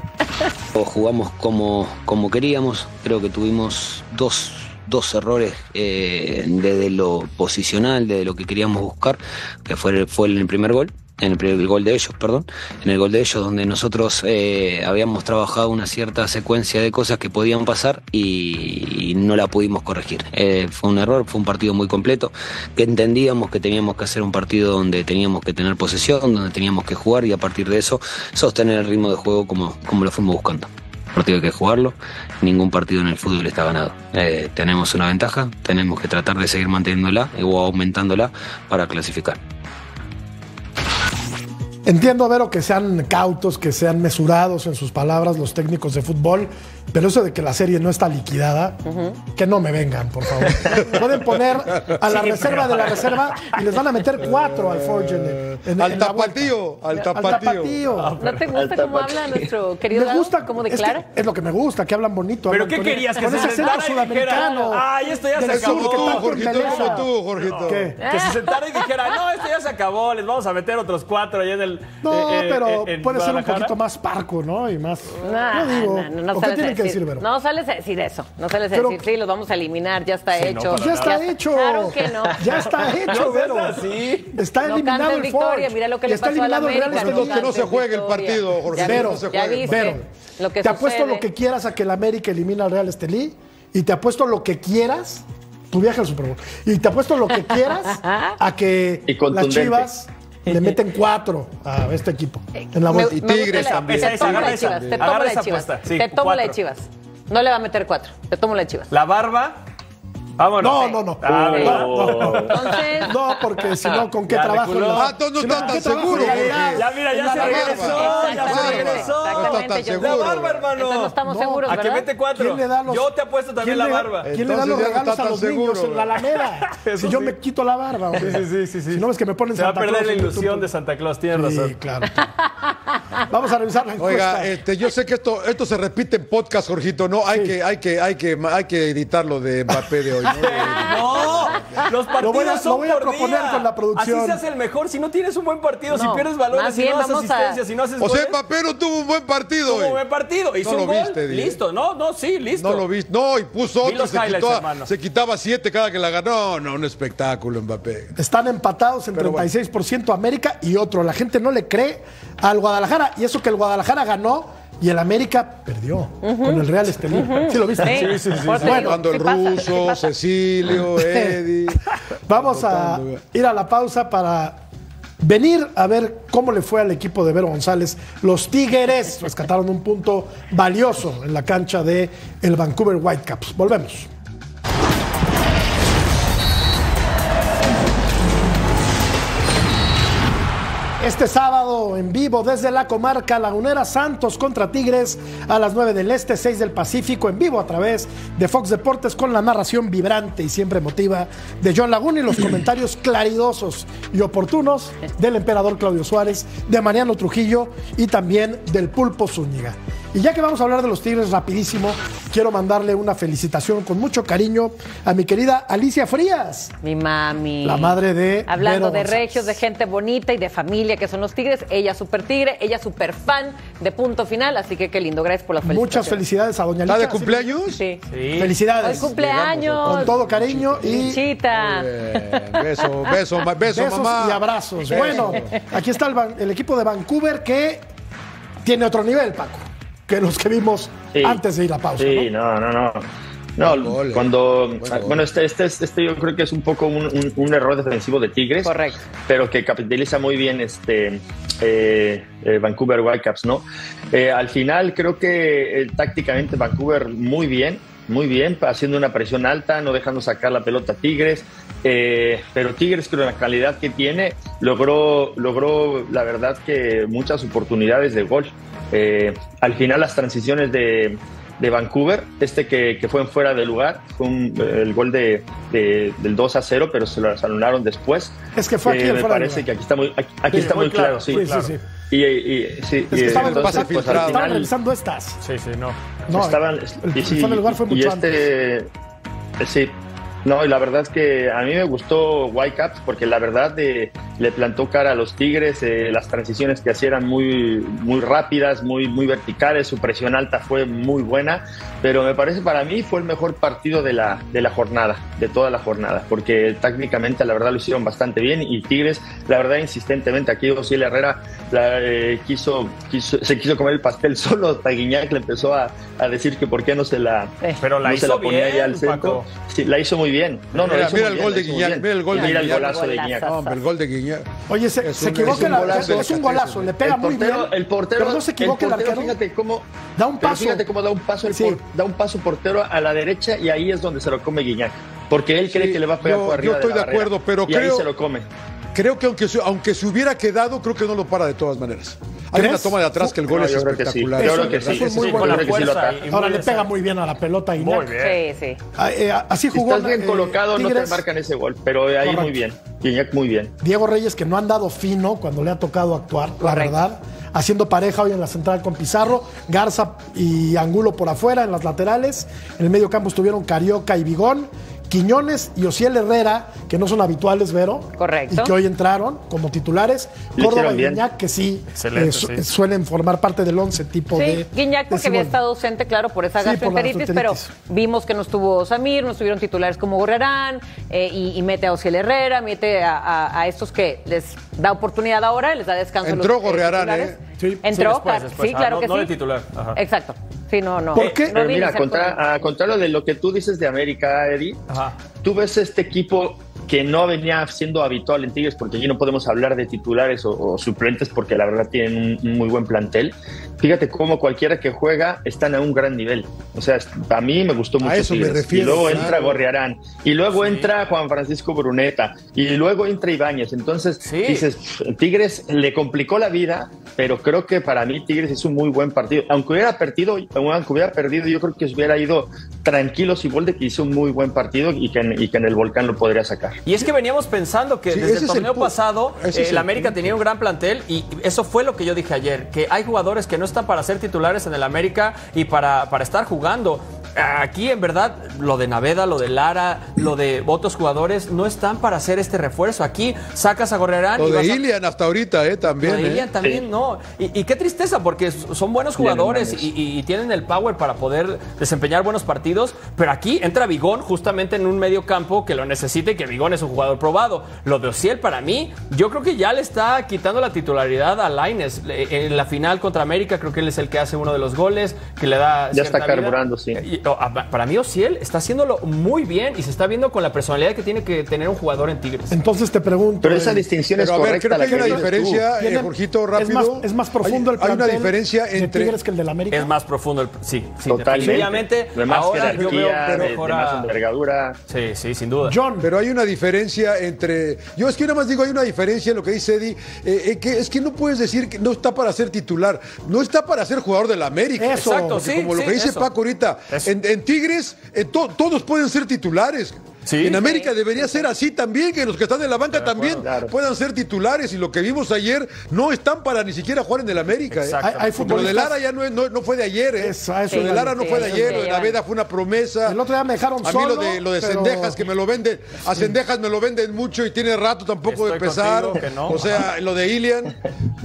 O jugamos como, como queríamos. Creo que tuvimos dos, dos errores eh, desde lo posicional, desde lo que queríamos buscar, que fue, fue en el primer gol. En el, el gol de ellos, perdón. En el gol de ellos, donde nosotros eh, habíamos trabajado una cierta secuencia de cosas que podían pasar y, y no la pudimos corregir. Eh, fue un error, fue un partido muy completo, que entendíamos que teníamos que hacer un partido donde teníamos que tener posesión, donde teníamos que jugar y a partir de eso sostener el ritmo de juego como, como lo fuimos buscando partido hay que jugarlo, ningún partido en el fútbol está ganado. Eh, tenemos una ventaja, tenemos que tratar de seguir manteniéndola o aumentándola para clasificar. Entiendo, Vero, que sean cautos, que sean mesurados en sus palabras los técnicos de fútbol, pero eso de que la serie no está liquidada, que no me vengan, por favor. Pueden poner a la reserva de la reserva y les van a meter cuatro al Forge en, el- en- Al en la vuelta. tapatío, al Al tapatío. tapatío. ¿No te gusta cómo habla nuestro querido Me gusta ¿Cómo es que declara? Es, lo que me gusta, que hablan bonito. ¿Pero hablan qué con- querías? ¿Que con se ese sentara y dijera, sudamericano. "Ay, esto ya se sur que tú, Jorgito, embeleza. como tú, Jorgito. ¿Qué? Que se sentara y dijera, no, esto ya se acabó, les vamos a meter otros cuatro allá en el. No, eh, eh, pero en puede ser un Guadalajara". poquito más parco, ¿no? Y más. Nah, yo digo, no, no ¿o qué sales tiene a que decir, Vero. No sales a decir eso. No sales a Pero- decir, sí, los vamos a eliminar, ya está Sí, no, hecho. para Ya está nada. hecho. Claro que no. Ya está hecho, No Vero. así. Está No eliminado el victoria, mira lo que Y le está pasó a la eliminado el Real América. Que no se juegue el partido, Jorge. Ya Vero, no ya Vero, te apuesto lo que quieras a que el América elimina al Real Estelí y te apuesto lo que quieras tu viaje al Super Bowl. Y te apuesto lo que quieras a que Y las. Chivas le meten cuatro a este equipo en la Me- vuelta. Y Tigres la- también. Te tomo la de. Chivas. Te tomo la de Chivas. Sí, Te tomo la de. Chivas. No le va a meter cuatro. Te tomo la de Chivas. La barba. Vámonos. No, no, no. No, no, no. Entonces, No, porque si no, ¿con qué trabajo? Ah, entonces no si estás ¿con qué tan seguro? Ya, mira, ya se regresó, ya se Exactamente, regresó. exactamente, No estás tan yo- seguro. La barba, hermano. Entonces no estamos No. seguros, A que mete cuatro. ¿Quién le da los- Yo te apuesto también la ¿Quién le- barba. ¿Quién le da los regalos está a los niños en la Alameda? Si yo sí. me quito la barba. hombre. Sí, sí, sí, sí. Si no ves que me ponen Se va a Santa perder Claus la ilusión de Santa Claus, tienes Sí, razón. claro. Vamos a revisar la encuesta. Oiga, este, yo sé que esto, esto se repite en podcast, Jorgito. No, hay que, hay que, hay que, hay que editarlo de Mbappé de hoy. ¿no? No, los partidos Lo voy a- son lo voy a por proponer día. con la producción. Así se hace el mejor. Si no tienes un buen partido, si No, pierdes balones, más si bien no a- asistencia, si no haces O sea, goles, Mbappé no tuvo un buen partido tuvo hoy. un buen partido. Hizo No lo un gol, viste, listo. No, no, sí, listo. No lo viste. No, y puso otro. los Se, quitó- se quitaba siete cada que la ganó. No, un espectáculo, Mbappé. Están empatados en Pero bueno. 36% América y otro. La gente no le cree al Guadalajara. Y eso que el Guadalajara ganó y el América perdió con el Real Estelí. ¿Sí lo viste? Sí, sí, sí, sí. sí el ruso, pasa. Cecilio, Eddie. Vamos a ir a la pausa para venir a ver cómo le fue al equipo de Vero González. Los Tigres rescataron un punto valioso en la cancha de el Vancouver Whitecaps. Volvemos. Este sábado en vivo desde la comarca lagunera Santos contra Tigres a las 9 del Este, 6 del Pacífico, en vivo a través de Fox Deportes con la narración vibrante y siempre emotiva de John Laguna y los comentarios claridosos y oportunos del emperador Claudio Suárez, de Mariano Trujillo y también del Pulpo Zúñiga. Y ya que vamos a hablar de los Tigres rapidísimo, quiero mandarle una felicitación con mucho cariño a mi querida Alicia Frías. Mi mami. La madre de Hablando Vero de González. regios, de gente bonita y de familia que son los tigres. Ella súper tigre, ella súper fan de punto final. Así que qué lindo. Gracias por la felicitación. Muchas felicidades a Doña ¿Está Alicia. de cumpleaños? Sí. Sí. Felicidades. Hoy cumpleaños. Con todo cariño y. Bien, beso, beso, beso, besos mamá. y abrazos. Beso. Bueno, aquí está el equipo de Vancouver que tiene otro nivel, Paco, que los que vimos Sí. antes de ir a pausa. Sí, ¿no? no, no, no. No, eh. cuando. Ah. Bueno, este, este, este yo creo que es un poco un, un- un error defensivo de Tigres. Correcto. Pero que capitaliza muy bien este eh, eh, Vancouver Whitecaps, ¿no? Eh, al final creo que eh, tácticamente Vancouver muy bien, muy bien, haciendo una presión alta, no dejando sacar la pelota a Tigres. eh, pero Tigres con la calidad que tiene logró, logró la verdad que muchas oportunidades de gol. Eh, al final las transiciones de, de Vancouver, este que, que fue en fuera de lugar, fue un- el gol de, de- del 2 a 0, pero se lo anularon después. Es que fue aquí Eh, en me fuera de parece lugar. que aquí está muy, aquí, aquí Sí, está muy muy claro, claro, sí. Sí, sí, claro. sí. Y, y- sí, Es y que estaba en el entonces, pues, al filtrado. Estaban final revisando estas. Sí, sí, no. No, estaban, el, y el sí, fuera de lugar fue y mucho este, eh, Sí, no, y la verdad es que a mí me gustó Whitecaps porque la verdad eh, le plantó cara a los Tigres, eh, las transiciones que hacían eran muy, muy rápidas, muy, muy verticales, su presión alta fue muy buena, pero me parece para mí fue el mejor partido de la, de la jornada, de toda la jornada, porque técnicamente la verdad lo hicieron bastante bien y Tigres, la verdad insistentemente, aquí Osiel Herrera la, eh, quiso, quiso, se quiso comer el pastel solo, Taguiñac le empezó a, a decir que por qué no se la, Eh, Pero la no se hizo la ponía bien, ahí al centro. Sí, la hizo muy bien. No, no, Mira, mira el gol bien, de Guiñac, mira el gol de Mira el Guiñac. golazo de. Guiñac. No, hombre, el gol de Guiñac. Oye, se, Es se un- equivoca es el un arquero, golazo es un la golazo, le pega el muy portero, bien. El portero, pero no se equivoca el, portero, arquero. Fíjate cómo Da un paso. Fíjate cómo da un paso el Sí. por- da un paso portero a la derecha y ahí es donde se lo come Guiñac, porque él cree Sí, que le va a pegar yo- por arriba yo estoy la de barrera, acuerdo, pero y ahí se lo come. Creo que aunque se, aunque se hubiera quedado, creo que no lo para de todas maneras. Hay ¿Crees? una toma de atrás que el gol No, es yo creo que sí. espectacular. Yo Eso- creo que sí. es muy sí, Fuerza y- Ahora le pega muy bien a la pelota y Muy bien. Sí, sí. Ah, eh, así Si jugó estás bien eh, colocado, no te marcan ese gol, pero ahí Correcto. muy bien. Muy bien. Diego Reyes, que no han dado fino cuando le ha tocado actuar, la verdad. Haciendo pareja hoy en la central con Pizarro, Garza y Angulo por afuera en las laterales. En el medio campo estuvieron Carioca y Vigón. Quiñones y Ociel Herrera, que no son habituales, Vero. Correcto. Y que hoy entraron como titulares. Lo Córdoba y. Guiñac, que sí, eh, su- sí. suelen formar parte del once tipo Sí, de. Guiñac porque había estado ausente, claro, por esa Sí, por la gastroenteritis, pero vimos que no estuvo Samir, no estuvieron titulares como Gorrerán, eh, y, y mete a Ociel Herrera, mete a, a- a estos que les da oportunidad ahora, les da descanso. a los, Entró eh, Gorrearán. ¿eh? Sí. Entró, Sí, después, claro, después. sí, Ah, claro no- que no sí. de titular, ajá. Exacto. Sí, no, no. ¿Por qué? no Pero mira, contra, a contrario de lo que tú dices de América, Eddie, Ajá. tú ves este equipo que no venía siendo habitual en Tigres, porque aquí no podemos hablar de titulares o, o suplentes, porque la verdad tienen un, un muy buen plantel. Fíjate cómo cualquiera que juega están a un gran nivel. O sea, a mí me gustó mucho eso me Tigres. refiero, y luego claro. entra Gorriarán, y luego entra Juan Francisco Bruneta, y luego entra Ibáñez. Entonces, Sí. dices, "Pff, Tigres le complicó la vida, pero creo que para mí Tigres hizo un muy buen partido. Aunque hubiera perdido, aunque hubiera perdido, yo creo que se hubiera ido tranquilo de que hizo un muy buen partido y que, en- y que en el volcán lo podría sacar. Y es que veníamos pensando que Sí, desde el torneo pasado eh, el el América punto. tenía un gran plantel y eso fue lo que yo dije ayer, que hay jugadores que no están para ser titulares en el América y para, para estar jugando. Aquí en verdad lo de Naveda, lo de Lara, lo de otros jugadores no están para hacer este refuerzo. Aquí sacas a Gorrerán Lo y de vas a- Ilian hasta ahorita, ¿eh? También. lo de ¿eh? Ilian también, Sí. no. Y, y qué tristeza, porque son buenos jugadores y, y tienen el power para poder desempeñar buenos partidos, pero aquí entra Vigón justamente en un medio campo que lo necesita y que Vigón es un jugador probado. Lo de Ociel, para mí, yo creo que ya le está quitando la titularidad a Laines. En la final contra América, creo que él es el que hace uno de los goles, que le da. Ya está vida. carburando, sí. Para mí, Ociel está haciéndolo muy bien y se está viendo con la personalidad que tiene que tener un jugador en Tigres. Entonces te pregunto. Pero esa eh, distinción es Pero a ver, correcta. creo que la hay una diferencia, eh, es rápido. más- es más profundo Hay- el Hay una diferencia de entre. Tigres que el del América. Es más profundo el. Sí, sí, Totalmente. definitivamente. De más Ahora yo veo jerarquía, de, de mejor más a- envergadura. Sí, sí, sin duda. John, Pero hay una diferencia entre. Yo es que nada más digo, hay una diferencia en lo que dice Eddie. eh, eh, que es que no puedes decir que no está para ser titular. No está para ser jugador del América. Eso. Exacto, sí. como lo que dice eso. Paco ahorita, Eso. En, Tigres eh, to- todos pueden ser titulares. Sí. en América debería ser así también, que los que están en la banca también claro. puedan ser titulares. Y lo que vimos ayer no están para ni siquiera jugar en el América. ¿eh? Exacto. hay, lo de Lara ya no, es- no, no fue de ayer, ¿eh? Eso lo de. Lara no Sí, fue de ayer, lo de. Naveda fue una promesa. El otro día me dejaron A mí lo solo, de, lo de pero- Cendejas, que me lo venden, a Cendejas me lo venden mucho y tiene rato tampoco de Estoy empezar. que no. O sea, lo de Ilian.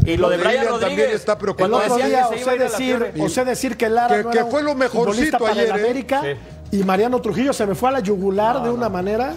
Y lo de Brian Ilian Rodríguez. también está El preocupante. otro decían día que osé decir, decir que Lara Que- no que era fue un lo mejorcito ayer, el ¿eh? América Sí. Y Mariano Trujillo se me fue a la yugular de una manera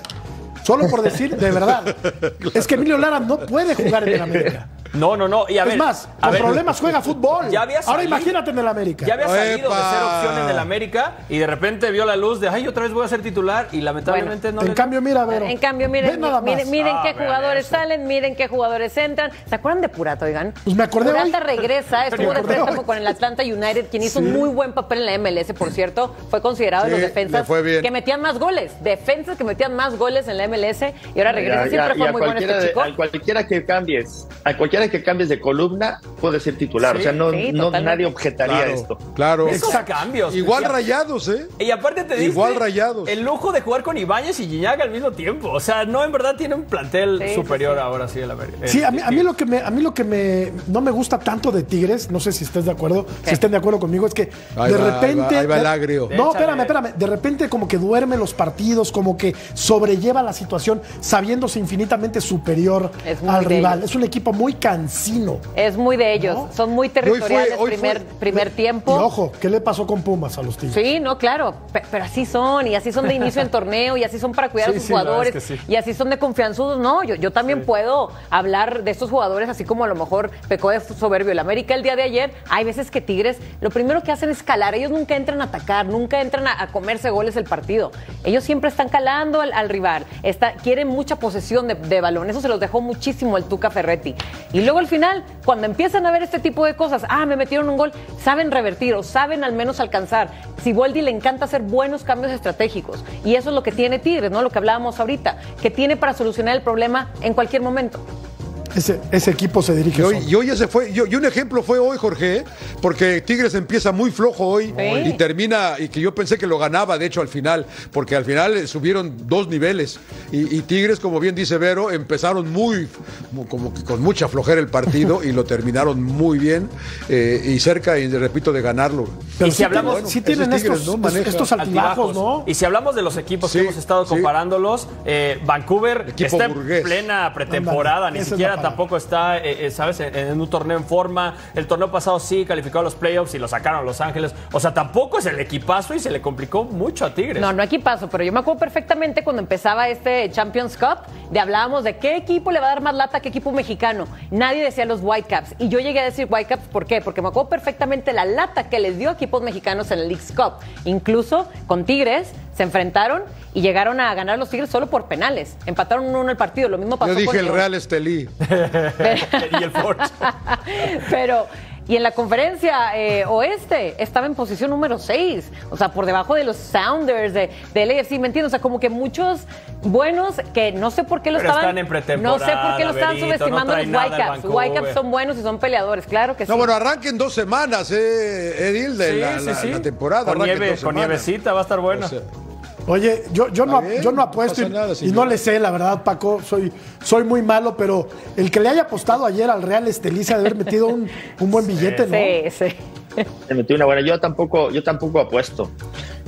solo por decir de verdad. Es que Emilio Lara no puede jugar en el América. No, no, no. Y a es ver, más, a con ver, problemas juega fútbol. Ya había Ahora imagínate en el América. Ya había salido de ser opción en el América y de repente vio la luz de, ay, otra vez voy a ser titular y lamentablemente no en le- cambio, mira, Vero. En cambio, miren, nada miren, miren Ah, qué jugadores eso. salen, miren qué jugadores entran. ¿Se acuerdan de Purato, oigan? Pues me acordé Purata hoy. regresa, estuvo de préstamo con el Atlanta United, quien hizo un muy buen papel en la MLS, por cierto. Fue considerado de Sí, los defensas le fue bien. que metían más goles. Defensas que metían más goles en la MLS y ahora regresa. Ya, Siempre ya, fue muy bueno este de- chico. a cualquiera que cambies, a cualquiera que cambies de columna puede ser titular. Sí, o sea, no, sí, no totalmente. nadie objetaría Claro, esto. claro. Esos cambios. Igual rayados, ¿eh? Y aparte te diste Igual Rayados. el lujo de jugar con Ibáñez y Gignac al mismo tiempo. O sea, no, en verdad tiene un plantel Sí, superior sí, sí. ahora sí el América. Sí, a mí, a mí lo que me, a mí lo que me no me gusta tanto de Tigres, no sé si estés de acuerdo, si estén de acuerdo conmigo, es que Ahí de va, ahí repente. va, ahí va el de- agrio. No, Échale. espérame, espérame. De repente como que duerme los partidos, como que sobrelleva la situación, sabiéndose infinitamente superior al rival. Es un equipo muy cansino. Es muy de ellos. ¿No? Son muy fue- territoriales primer, fue- primer tiempo. Y ojo, ¿qué le pasó con Pumas a los Tigres? Sí, no, claro, pe- pero así son, y así son de inicio en torneo, y así son para cuidar Sí, a sus sí, jugadores, es que sí. y así son de confianzudos. No, yo, yo también puedo hablar de estos jugadores, así como a lo mejor pecó de soberbio el América el día de ayer. Hay veces que Tigres lo primero que hacen es calar, ellos nunca entran a atacar, nunca entran a, a comerse goles el partido. Ellos siempre están calando al, al rival, está, quieren mucha posesión de, de balón, eso se los dejó muchísimo el Tuca Ferretti. Y luego al final, cuando empiezan a ver este tipo de cosas, ah, me metieron un gol, saben revertir o saben al menos alcanzar. Siboldi le encanta hacer buenos cambios estratégicos y eso es lo que tiene Tigres, ¿no? Lo que hablábamos ahorita, que tiene para solucionar el problema en cualquier momento. Ese, ese equipo se dirige Y hoy, y hoy ese fue, y, y un ejemplo fue hoy, Jorge, porque Tigres empieza muy flojo hoy Sí. y termina, y que yo pensé que lo ganaba, de hecho, al final, porque al final eh, subieron dos niveles. Y, y Tigres, como bien dice Vero, empezaron muy, mu- como que con mucha flojera el partido y lo terminaron muy bien eh, y cerca, y repito, de ganarlo. Pero y si sí hablamos- sí ese tienen Tigres, estos, ¿no? Maneja estos altibajos, ¿no? Y si hablamos de los equipos Sí, que hemos estado sí. comparándolos, eh, Vancouver Equipo está burgués. en plena pretemporada, ni siquiera tampoco está, eh, eh, ¿sabes?, en, en un torneo en forma. El torneo pasado sí calificó a los playoffs y lo sacaron a Los Ángeles. O sea, tampoco es el equipazo y se le complicó mucho a Tigres. No, no equipazo, pero yo me acuerdo perfectamente cuando empezaba este Champions Cup, de hablábamos de qué equipo le va a dar más lata a qué equipo mexicano. Nadie decía los Whitecaps. Y yo llegué a decir Whitecaps, ¿por qué? Porque me acuerdo perfectamente la lata que les dio a equipos mexicanos en el League's Cup. Incluso con Tigres se enfrentaron y llegaron a ganar los Tigres solo por penales. Empataron uno en el partido. Lo mismo pasó Yo dije con el León. Real Estelí. y el Forge. Pero, y en la conferencia eh, oeste estaba en posición número 6, o sea, por debajo de los Sounders, de, del AFC, ¿me entiendes? O sea, como que muchos buenos que no sé por qué lo Pero estaban. están en pretemporada, No sé por qué lo estaban Berito, no subestimando trae los Whitecaps. Whitecaps son buenos y son peleadores, claro que sí. No, bueno, arranquen dos semanas, ¿eh, Edil? De Sí, la, sí, la- sí. la temporada. Con, nieve, dos con nievecita va a estar buena. O sea, Oye, yo, yo, no, bien, yo no apuesto y, nada, y señor. no le sé, la verdad, Paco, soy, soy muy malo, pero el que le haya apostado ayer al Real Esteliza de haber metido un, un buen billete, ¿no? Sí, sí. Se metió una buena. Yo tampoco, yo tampoco apuesto.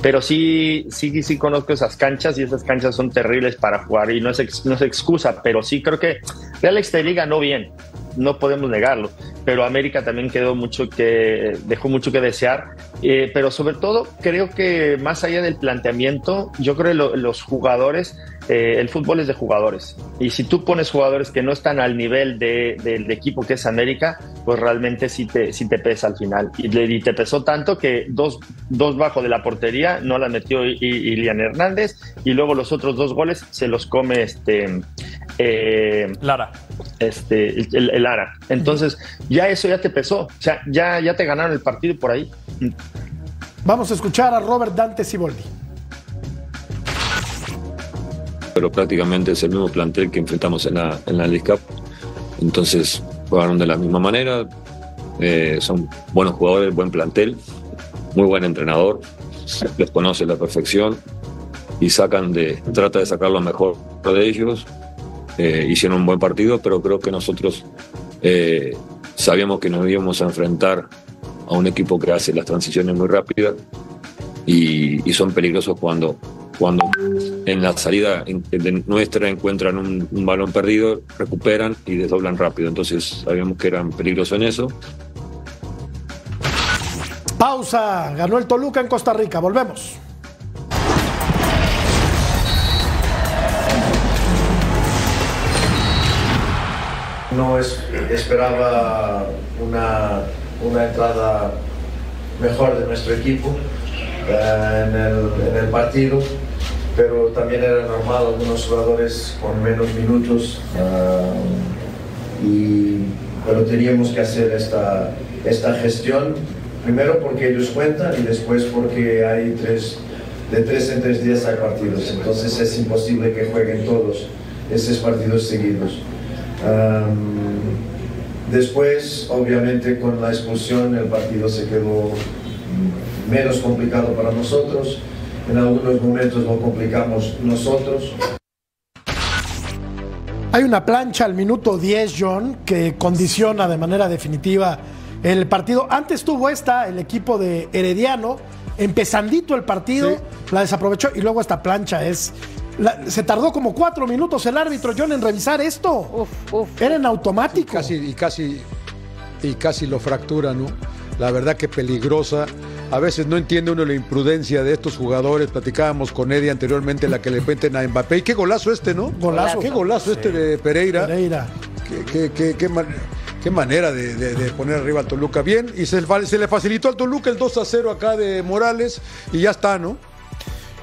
Pero sí, sí, sí conozco esas canchas y esas canchas son terribles para jugar y no es, ex- no es excusa, pero sí creo que Real Estelí ganó bien, no podemos negarlo. Pero América también quedó mucho que, dejó mucho que desear. Eh, pero sobre todo creo que más allá del planteamiento, yo creo que lo- los jugadores, eh, el fútbol es de jugadores. Y si tú pones jugadores que no están al nivel de- del equipo que es América, pues realmente sí te, sí te pesa al final. Y, y te pesó tanto que dos, dos bajo de la portería no la metió I- I- Ilian Hernández y luego los otros dos goles se los come este, eh, Lara. este, el, el- el Ara. Entonces ya eso ya te pesó. O sea, ya, ya te ganaron el partido por ahí. Vamos a escuchar a Robert Dante Siboldi. pero prácticamente es el mismo plantel que enfrentamos en la, en la League Cup. Entonces jugaron de la misma manera, eh, son buenos jugadores, buen plantel, muy buen entrenador, los conoce a la perfección y sacan de, trata de sacar lo mejor de ellos. Eh, hicieron un buen partido, pero creo que nosotros eh, sabíamos que nos íbamos a enfrentar a un equipo que hace las transiciones muy rápidas y, y son peligrosos cuando, cuando en la salida nuestra encuentran un, un balón perdido, recuperan y desdoblan rápido. Entonces sabíamos que eran peligrosos en eso. Pausa. Ganó el Toluca en Costa Rica. Volvemos. No es- esperaba una, una entrada mejor de nuestro equipo eh, en, el, en el partido, pero también era normal algunos jugadores con menos minutos, eh, y, pero teníamos que hacer esta, esta gestión, primero porque ellos cuentan y después porque hay tres, de tres en tres días hay partidos, entonces es imposible que jueguen todos esos partidos seguidos. Después, obviamente, con la expulsión el partido se quedó menos complicado para nosotros. En algunos momentos lo complicamos nosotros. Hay una plancha al minuto 10, John, que condiciona de manera definitiva el partido. Antes tuvo esta, el equipo de Herediano, empezandito el partido, la desaprovechó y luego esta plancha es... la- se tardó como cuatro minutos el árbitro, John, en revisar esto. Uf, uf. Era en automático. Casi, y casi y casi lo fractura, ¿no? La verdad que peligrosa. A veces no entiende uno la imprudencia de estos jugadores. Platicábamos con Eddie anteriormente la que le meten a Mbappé. Y qué golazo este, ¿no? Golazo. Qué golazo este de Pereira. Pereira. Qué, qué- qué- qué man- qué manera de, poner arriba al Toluca. Bien, y se, le- facilitó al Toluca el 2 a 0 acá de Morales y ya está, ¿no?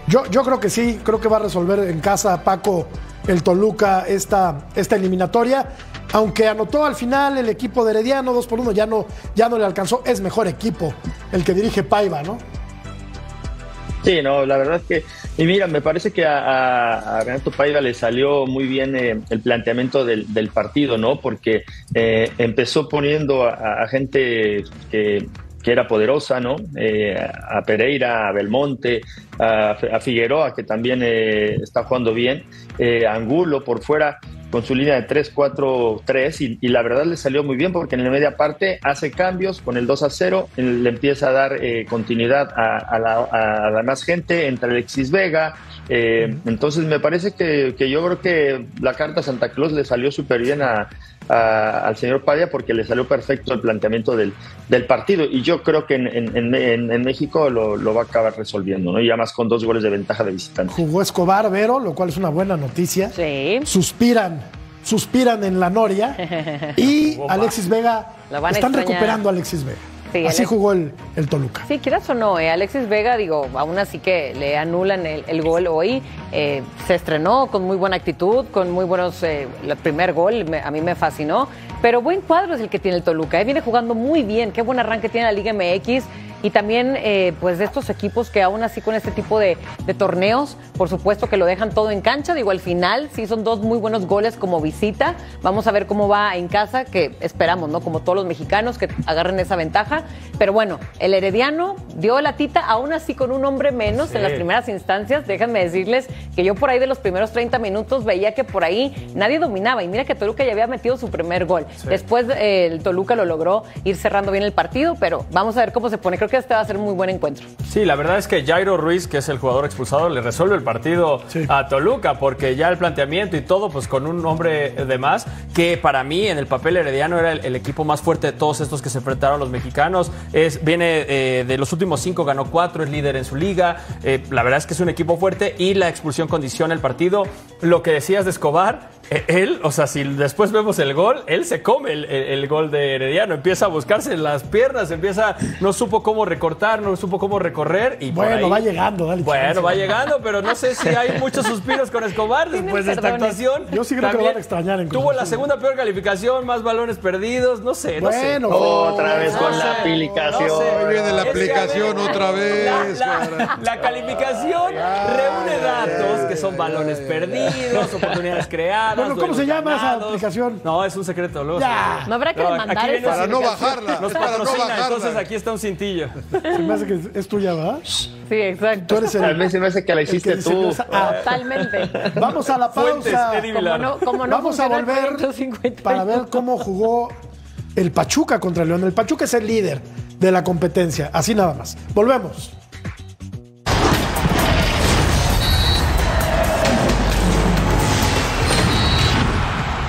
Yo, yo creo que sí, creo que va a resolver en casa Paco el Toluca esta, esta eliminatoria. Aunque anotó al final el equipo de Herediano 2 por 1, ya no, ya no le alcanzó. Es mejor equipo el que dirige Paiva, ¿no? Sí, no, la verdad que, y mira, me parece que a, Renato Paiva le salió muy bien eh, el planteamiento del, partido, ¿no? Porque eh, empezó poniendo a, gente que, era poderosa, ¿no? Eh, a Pereira, a Belmonte, a, Figueroa, que también está jugando bien, a Angulo por fuera con su línea de 3-4-3 y, la verdad le salió muy bien porque en la media parte hace cambios con el 2 a 0, le empieza a dar eh, continuidad a, la, más gente, entre Alexis Vega. Eh, entonces me parece que, yo creo que la carta Santa Claus le salió súper bien a, al señor Padilla porque le salió perfecto el planteamiento del, del partido y yo creo que en, en, México lo, lo, va a acabar resolviendo, ¿no? Y además con dos goles de ventaja de visitante. Jugó Escobar, Vero, lo cual es una buena noticia. Sí. Suspiran, suspiran en la Noria y Alexis Vega, están recuperando a Alexis Vega. Así jugó el, Toluca. Sí, quieras o no, eh, Alexis Vega, digo, aún así que le anulan el, gol hoy, eh, se estrenó con muy buena actitud, con muy buenos, eh, el primer gol a mí me fascinó, pero buen cuadro es el que tiene el Toluca, viene jugando muy bien, qué buen arranque tiene la Liga MX y también eh, pues de estos equipos que aún así con este tipo de, torneos, por supuesto que lo dejan todo en cancha, digo al final sí son dos muy buenos goles como visita, vamos a ver cómo va en casa, que esperamos, ¿no? Como todos los mexicanos que agarren esa ventaja, pero bueno, el Herediano dio la tita aún así con un hombre menos en las primeras instancias, déjenme decirles que yo por ahí de los primeros 30 minutos veía que por ahí nadie dominaba. Y mira que Toluca ya había metido su primer gol, después eh, el Toluca lo logró ir cerrando bien el partido, pero vamos a ver cómo se pone, que este va a ser un muy buen encuentro. Sí, la verdad es que Jairo Ruiz, que es el jugador expulsado, le resuelve el partido a Toluca, porque ya el planteamiento y todo, pues con un hombre de más, que para mí en el papel herediano era el, equipo más fuerte de todos estos que se enfrentaron a los mexicanos. Es, viene eh, de los últimos cinco, ganó cuatro, es líder en su liga. Eh, la verdad es que es un equipo fuerte y la expulsión condiciona el partido. Lo que decías de Escobar, él, o sea, si después vemos el gol, él se come el, gol de Herediano, empieza a buscarse las piernas, empieza, no supo cómo recortar, no supo cómo recorrer y bueno, va llegando, dale. Bueno, va llegando, pero no sé si hay muchos suspiros con Escobar después de esta actuación. Yo sí creo que lo van a extrañar. En tuvo la segunda peor calificación, más balones perdidos, no sé, no bueno, Otra vez con la aplicación. No viene la aplicación otra vez. La, calificación reúne datos que son balones perdidos, oportunidades creadas bueno, ¿cómo se llama esa aplicación? No, es un secreto. Luego ya. No habrá que no, mandar eso. Para no bajarla. Nos para no bajarla. entonces aquí está un cintillo. Se me hace que es tuya, ¿verdad? Sí, exacto. Tú eres el, mí se me hace que la hiciste tú. Totalmente. Vamos a la pausa. como no, como no Vamos a volver para ver cómo jugó el Pachuca contra el León. El Pachuca es el líder de la competencia. Así nada más. Volvemos.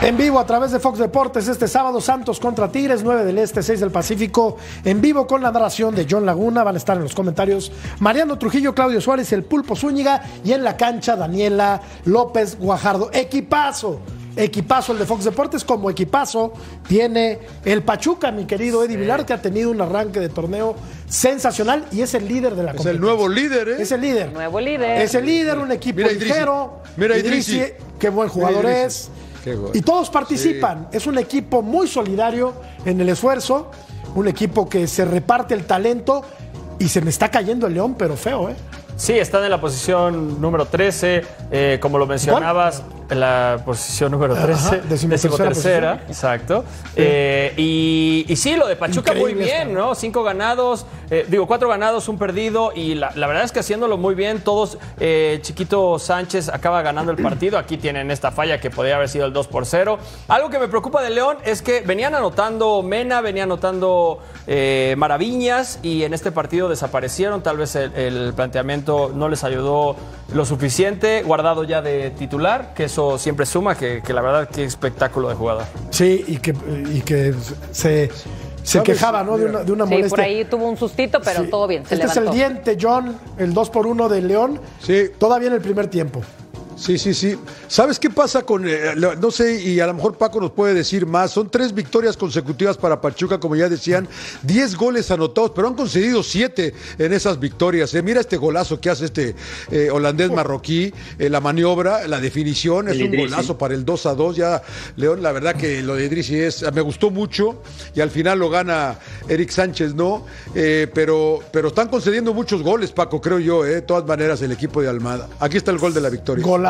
En vivo a través de Fox Deportes este sábado Santos contra Tigres, 9 del Este, 6 del Pacífico. En vivo con la narración de John Laguna. Van a estar en los comentarios Mariano Trujillo, Claudio Suárez, el Pulpo Zúñiga y en la cancha Daniela López Guajardo. Equipazo. Equipazo el de Fox Deportes, como equipazo tiene el Pachuca, mi querido Eddie Vilar, que ha tenido un arranque de torneo sensacional y es el líder de la Es el nuevo líder, ¿eh? Es el líder. Nuevo líder. Es el líder, un equipo ligero. Mira, Idrisi. Qué buen jugador es. Y todos participan. Es un equipo muy solidario en el esfuerzo, un equipo que se reparte el talento y se me está cayendo el león, pero feo, ¿eh? Sí, están en la posición número 13, eh, como lo mencionabas, en la posición número 13, decimotercera, exacto. Eh, y, sí, lo de Pachuca muy bien, ¿no? Cinco ganados, eh, digo, cuatro ganados, un perdido, y la, verdad es que haciéndolo muy bien, todos, Chiquito Sánchez acaba ganando el partido, aquí tienen esta falla que podría haber sido el 2 por 0. Algo que me preocupa de León es que venían anotando Mena, venían anotando Maraviñas, y en este partido desaparecieron, tal vez el planteamiento no les ayudó lo suficiente, guardado ya de titular, que eso siempre suma, que, la verdad qué espectáculo de jugador. Sí, y que, y que se, se quejaba ¿no? de, una, de una sí, por ahí tuvo un sustito, pero todo bien. este es el diente, John, el 2 por 1 de León. Sí. Todavía en el primer tiempo. Sí, sí, sí. ¿Sabes qué pasa con, eh, no sé, y a lo mejor Paco nos puede decir más, son tres victorias consecutivas para Pachuca, como ya decían, 10 goles anotados, pero han concedido 7 en esas victorias. eh. Mira este golazo que hace este eh, holandés marroquí, eh, la maniobra, la definición, es El un Idrissi. golazo para el 2 a 2. Ya, León, la verdad que lo de Idrissi es, me gustó mucho y al final lo gana Eric Sánchez, ¿no? Eh, pero, pero están concediendo muchos goles, Paco, creo yo, eh, de todas maneras, el equipo de Almada. Aquí está el gol de la victoria. Golazo.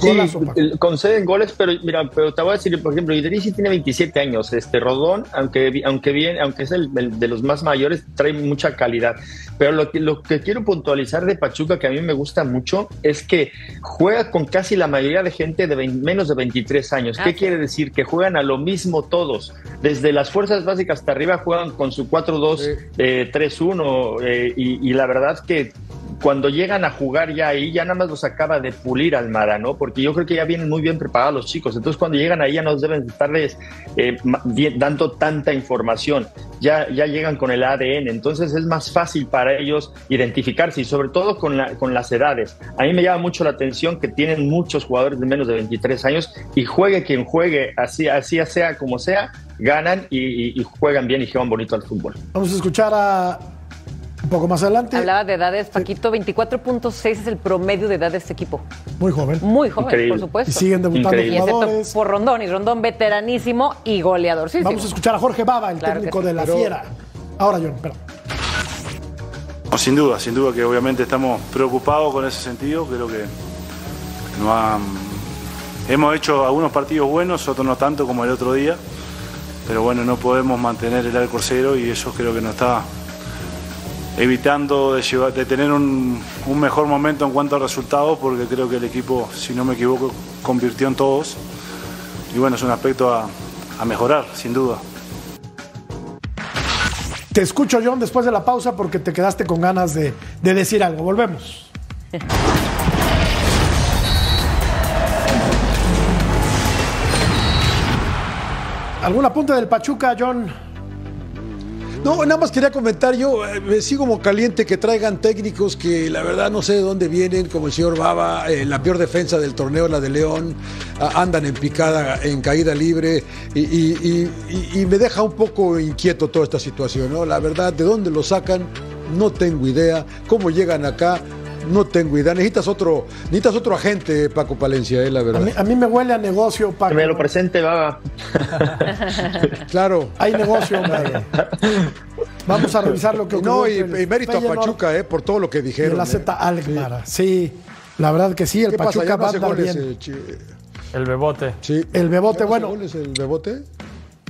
Golazo, conceden goles, pero mira, pero te voy a decir, por ejemplo, Idrissi tiene 27 años, este Rodón, aunque aunque bien, aunque es el, el de los más mayores, trae mucha calidad. Pero lo que, lo que quiero puntualizar de Pachuca, que a mí me gusta mucho, es que juega con casi la mayoría de gente de menos de 23 años. ¿Qué sí. quiere decir? Que juegan a lo mismo todos. Desde las fuerzas básicas hasta arriba juegan con su 4-2-3-1 eh, y, y la verdad que cuando llegan a jugar ya ahí, ya nada más los acaba de pulir Almada, ¿no? Porque yo creo que ya vienen muy bien preparados los chicos. Entonces, cuando llegan ahí, ya no deben estarles eh, dando tanta información. Ya, ya llegan con el ADN. Entonces, es más fácil para ellos identificarse y, sobre todo, con, con las edades. A mí me llama mucho la atención que tienen muchos jugadores de menos de 23 años y juegue quien juegue, así, así sea como sea, ganan y, y- y juegan bien y juegan bonito al fútbol. Vamos a escuchar a un poco más adelante. Hablaba de edades, Paquito, 24.6 es el promedio de edad de este equipo. Muy joven. Muy joven, Increíble. por supuesto. Y siguen debutando Increíble. Y excepto jugadores. por Rondón, y Rondón veteranísimo y goleador. Sí, Vamos a escuchar a Jorge Baba, el Claro técnico sí. de la Fiera. Ahora, John, perdón. No, sin duda, sin duda que obviamente estamos preocupados con ese sentido. Creo que no han- hemos hecho algunos partidos buenos, otros no tanto como el otro día. Pero bueno, no podemos mantener el arco cero y eso creo que nos está evitando de, llevar- de tener un, un mejor momento en cuanto a resultados, porque creo que el equipo, si no me equivoco, convirtió en todos. Y bueno, es un aspecto a, a mejorar, sin duda. Te escucho, John, después de la pausa porque te quedaste con ganas de, de decir algo. Volvemos. ¿Algún apunte del Pachuca, John? No, nada más quería comentar, yo eh, me sigo como caliente que traigan técnicos que la verdad no sé de dónde vienen, como el señor Baba, eh, la peor defensa del torneo, la de León, andan en picada, en caída libre, y- y me deja un poco inquieto toda esta situación, ¿no? La verdad, de dónde lo sacan, no tengo idea, cómo llegan acá, no tengo idea. Necesitas otro, necesitas otro agente, Paco Palencia, eh, la A verdad. mí, a mí me huele a negocio, Paco. Que me lo presente, Baba. Claro. Hay negocio, hombre. Vamos a revisar lo que ocurrió No, y, mérito a Pachuca, eh, por todo lo que y dijeron. el eh. AZ Alkmaar. Sí, la verdad que sí, el. Pachuca ¿Ya no va goles, bien. eh, El bebote. Sí. El Bebote, ¿Ya no bueno. goles el Bebote?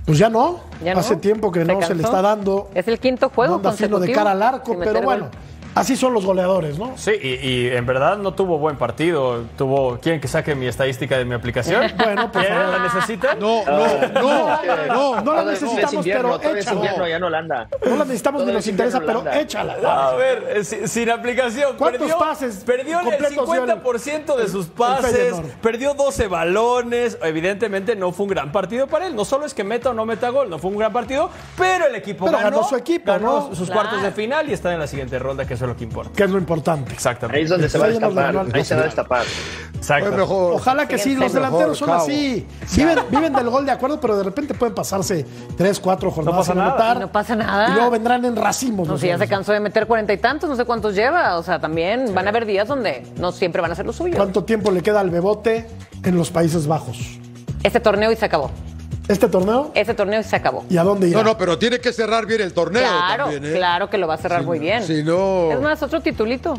Pues ya no. Ya no. Hace tiempo que Se no se le está dando. Es el quinto juego no anda fino de consecutivo cara al arco, pero bueno, gol. Así son los goleadores, ¿no? Sí, y, y en verdad no tuvo buen partido. Tuvo. ¿Quieren que saque mi estadística de mi aplicación? Bueno, por favor. ¿La necesitan? No, no, no, no. No la es necesitamos, invierno, pero es échala. en Holanda. No la necesitamos ni nos es interesa, pero échala. A ver, eh, si- sin aplicación. ¿Cuántos perdió, pases Perdió el completos dio el- 50% de sus pases. Perdió 12 balones. Evidentemente no fue un gran partido para él. No solo es que meta o no meta gol, no fue un gran partido, pero el equipo Pero ganó. ganó su equipo, ganó ¿no? sus Claro. cuartos de final y está en la siguiente ronda, que eso es lo que importa. Que es lo importante. Exactamente. Ahí es donde se va a destapar. Ahí se va a destapar. Exacto. Mejor. Ojalá que sí, los delanteros son así. Viven, viven del gol de acuerdo, pero de repente pueden pasarse tres, cuatro jornadas pasa sin nada. anotar. No pasa nada. Y luego vendrán en racimos. No los sé, ya se cansó de meter cuarenta y tantos, no sé cuántos lleva. O sea, también van a haber días donde no siempre van a ser los suyos. ¿Cuánto tiempo le queda al Bebote en los Países Bajos? Este torneo y se acabó. ¿Este torneo? Este torneo se acabó. ¿Y a dónde irá? No, no, pero tiene que cerrar bien el torneo Claro, también, ¿eh? claro que lo va a cerrar Si muy no- bien. si no- Es más, otro titulito.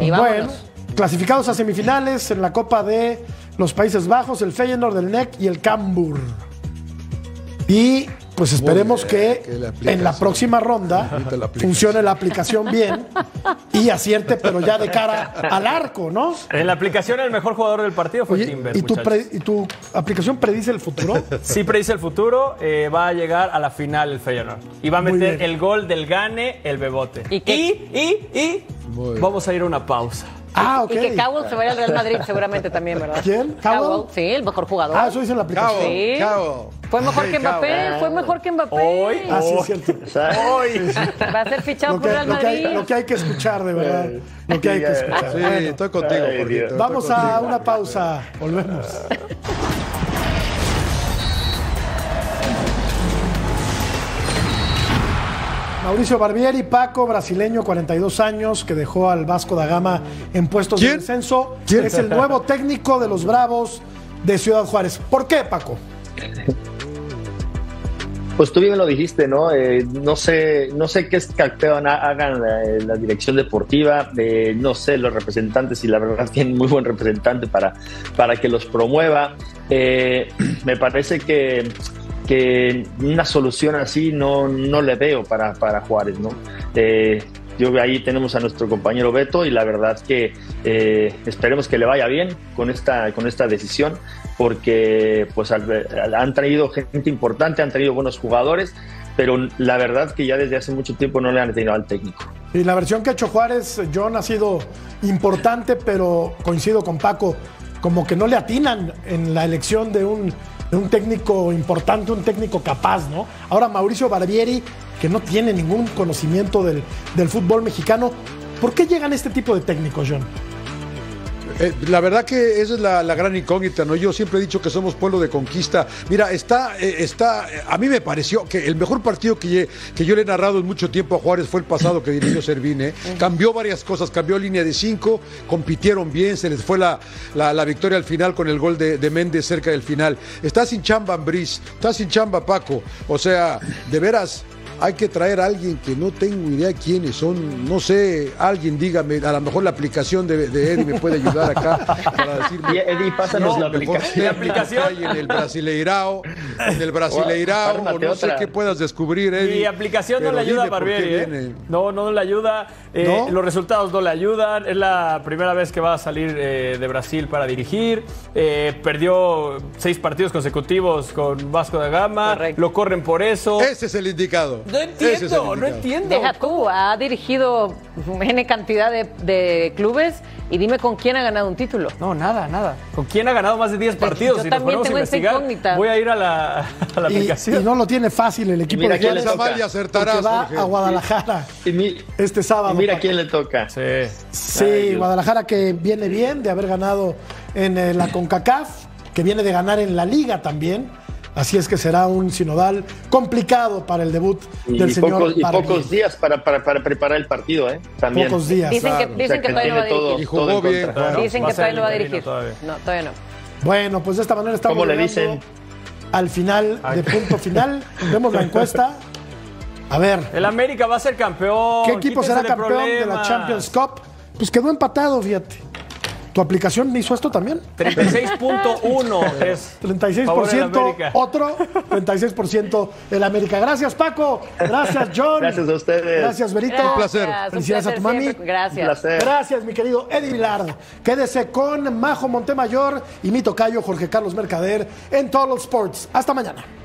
Y bueno, vámonos. clasificados a semifinales en la Copa de los Países Bajos, el Feyenoord, el NEC y el Cambur. Y pues esperemos que en la próxima ronda la funcione la aplicación bien y acierte, pero ya de cara al arco, ¿no? En la aplicación, el mejor jugador del partido fue Oye, Timber. ¿y, tu muchachos. pre- ¿y tu aplicación predice el futuro? Sí predice el futuro, eh, va a llegar a la final el Feyenoord. Y va a meter el gol del Gane, el Bebote. ¿Y qué? y, y, y vamos a ir a una pausa. Ah, ok. Y que Cowell se vaya al Real Madrid seguramente también, ¿verdad? ¿Quién? ¿Cowell? Sí, el mejor jugador. Ah, eso dice en la aplicación. Sí. Cowell. Fue mejor que Mbappé, fue mejor que Mbappé. Hoy, Ah, sí, es cierto. Va a ser fichado por Real lo que hay, Madrid. lo que hay que escuchar, de verdad. Lo que hay que escuchar. Sí, estoy contigo, Jorgito. Vamos a una pausa. Volvemos. Mauricio Barbieri, Paco, brasileño, 42 años, que dejó al Vasco da Gama en puestos de descenso. ¿Quién? Es el nuevo técnico de los Bravos de Ciudad Juárez. ¿Por qué, Paco? Pues tú bien lo dijiste, ¿no? Eh, no sé, no sé qué escalpeo ha- hagan la, la dirección deportiva, eh, no sé los representantes y la verdad tienen muy buen representante para, para que los promueva. Eh, me parece que, que una solución así no, no le veo para, para Juárez, ¿no? Eh, yo ahí tenemos a nuestro compañero Beto y la verdad que eh, esperemos que le vaya bien con esta, con esta decisión porque pues al- al- han traído gente importante, han traído buenos jugadores, pero la verdad que ya desde hace mucho tiempo no le han tenido al técnico. Y la versión que ha hecho Juárez, John, ha sido importante, pero coincido con Paco, como que no le atinan en la elección de un, un técnico importante, un técnico capaz, ¿no? Ahora Mauricio Barbieri, que no tiene ningún conocimiento del, del fútbol mexicano, ¿por qué llegan este tipo de técnicos, John? Eh, la verdad que esa es la, la gran incógnita, ¿no? Yo siempre he dicho que somos pueblo de conquista. Mira, está, eh, está, eh, a mí me pareció que el mejor partido que, que yo le he narrado en mucho tiempo a Juárez fue el pasado que dirigió Servine. Cambió varias cosas, cambió línea de cinco, compitieron bien, se les fue la, la, la victoria al final con el gol de, de Méndez cerca del final. Está sin chamba Ambriz, está sin chamba Paco. O sea, de veras, hay que traer a alguien que no tengo idea quiénes son, no sé, alguien dígame, a lo mejor la aplicación de, de Eddie me puede ayudar acá para decirme. Y, Eddie, pásanos la mejor aplicación. técnico La aplicación. en el Brasileirao, en el Brasileirao, o no sé qué puedas descubrir, Eddie. Mi aplicación no le ayuda a Barbieri, ¿eh? No, no le ayuda. Eh, ¿No? Los resultados no le ayudan. Es la primera vez que va a salir eh, de Brasil para dirigir. Eh, perdió seis partidos consecutivos con Vasco da Gama. Correcto. Lo corren por eso. Ese es el indicado. No entiendo, no entiendo. Deja tú, ha dirigido N cantidad de, de clubes y dime con quién ha ganado un título. No, nada, nada. ¿Con quién ha ganado más de 10 partidos? yo Si también tengo esa incógnita. voy a ir a la, a la Y, aplicación. y no lo tiene fácil el equipo mira de quién le toca. Acertarás, va Jorge. a Guadalajara Y, mi- este sábado. y mira quién le toca. Sí. Sí, Ay, Dios. Guadalajara que viene bien de haber ganado en eh, la CONCACAF, que viene de ganar en la Liga también. Así es que será un sinodal complicado para el debut Y, del señor pocos, y pocos días para, para, para preparar el partido, ¿eh? También. Pocos días. Dicen que, dicen O sea, que que todavía no va a todo- dirigir. Y jugó todo en bien, contra. Juan. Dicen que todavía no va a dirigir. todavía. No, todavía no. Bueno, pues de esta manera estamos ¿Cómo le dicen? al final de punto final. Vemos la encuesta. A ver, El América va a ser campeón. ¿qué equipo quítense será campeón de la. Champions Cup? Pues quedó empatado, fíjate. ¿Tu aplicación me hizo esto también? 36.1 es. favor del 36% América. otro, 36% el América. Gracias, Paco. Gracias, John. Gracias a ustedes. Gracias, Berito. Un placer. Un Felicidades a tu mami. siempre. Gracias. Un placer. Gracias, mi querido Eddie Vilard. Quédese con Majo Montemayor y mi tocayo Jorge Carlos Mercader en Total Sports. Hasta mañana.